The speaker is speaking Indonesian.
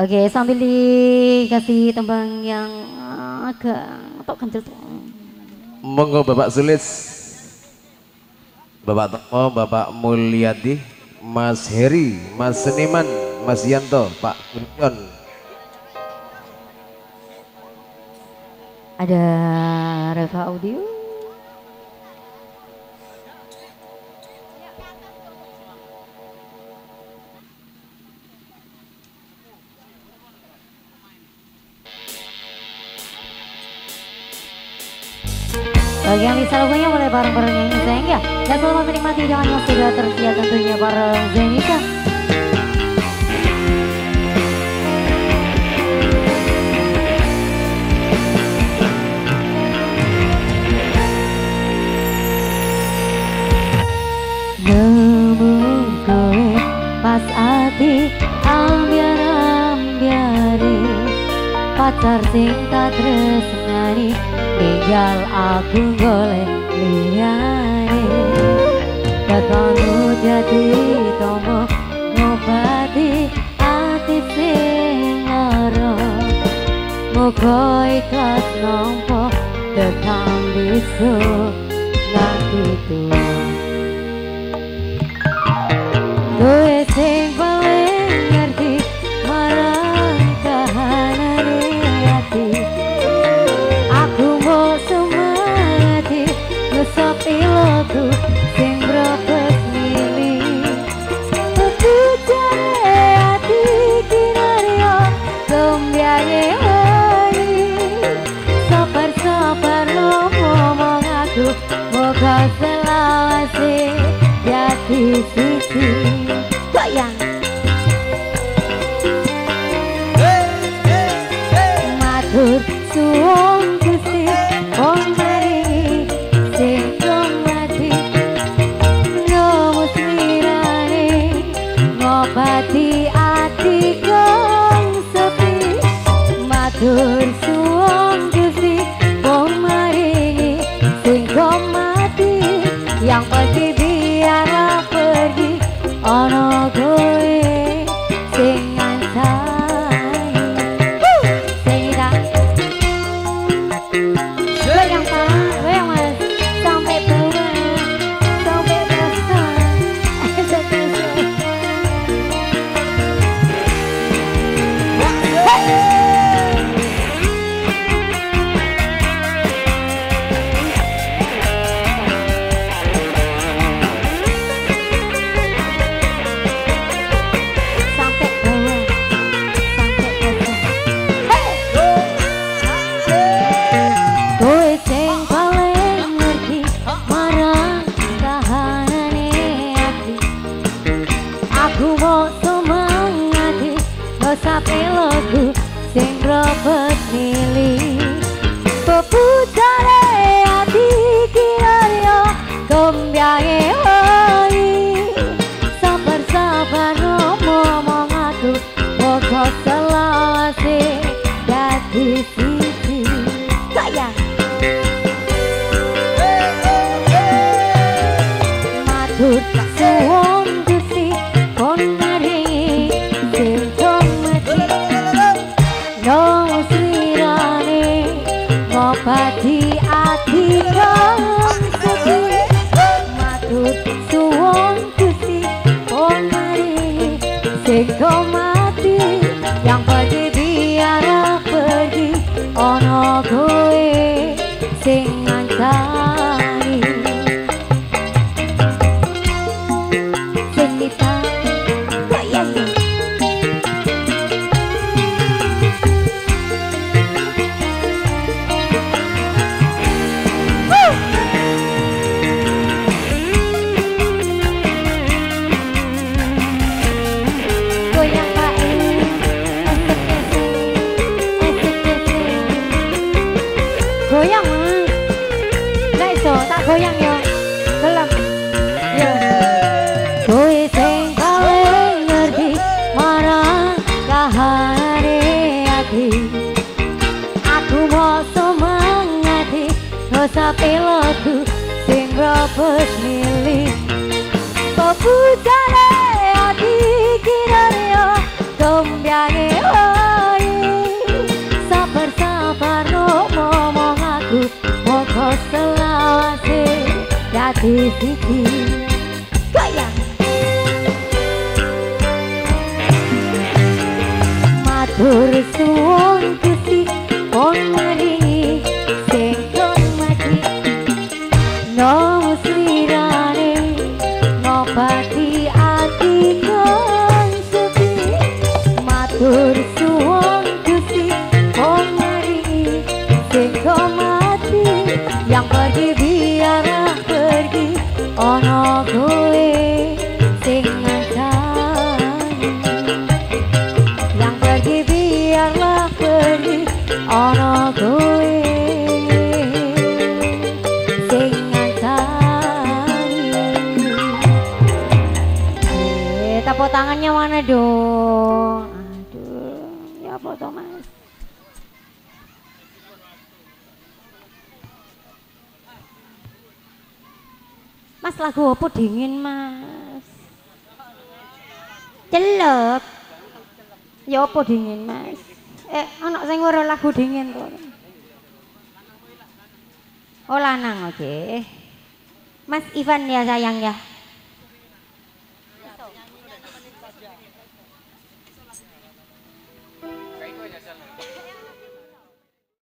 Oke, sambil dikasih tembang yang agak atau kencel tuh. Monggo Bapak Sulis, Bapak Toko, Bapak Mulyadi, Mas Heri, Mas Seniman, Mas Yanto, Pak Gunjon. Ada Reva Audio. Bagi yang bisa lagunya boleh bareng-bareng nyanyi sayang ya. Dan selamat menikmati jangan yang sudah tersedia tentunya bareng Zenika. Pas ati ambiar-ambiare pacar sing tak tresnani tinggal aku golek liyane Katamu jadi tomo ngobati ati sing lara Muga ikhlas nompo tekan bisu nganti tua Moga selawase Jati Yang pergi sampe lagu sing robet milih ono kowe sing ngancani sing kita goyang Goyang goyang ya. Gelem Ya. Kowe sing paling ngerti marang kahanane ati. Aku mau semangati ngesapi lagu sing robot milih Peputare ati siji goyang. Matur suwun Gusti. Pun tepuk tangannya mana dong aduh ya foto mas Mas lagu apa dingin mas? Celep. Ya apa dingin mas? Eh anak sing ora lagu dingin to. Oh lanang oke. Mas Ivan ya sayang ya.